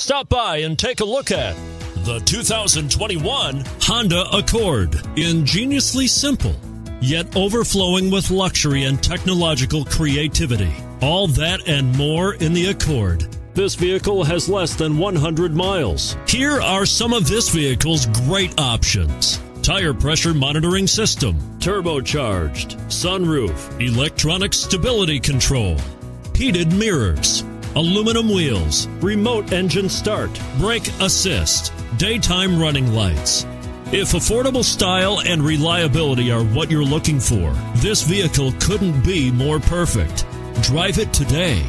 Stop by and take a look at the 2021 Honda Accord. Ingeniously simple, yet overflowing with luxury and technological creativity. All that and more in the Accord. This vehicle has less than 100 miles. Here are some of this vehicle's great options tire pressure monitoring system, turbocharged, sunroof, electronic stability control, heated mirrors, aluminum wheels, remote engine start, brake assist, daytime running lights. If affordable style and reliability are what you're looking for, this vehicle couldn't be more perfect. Drive it today.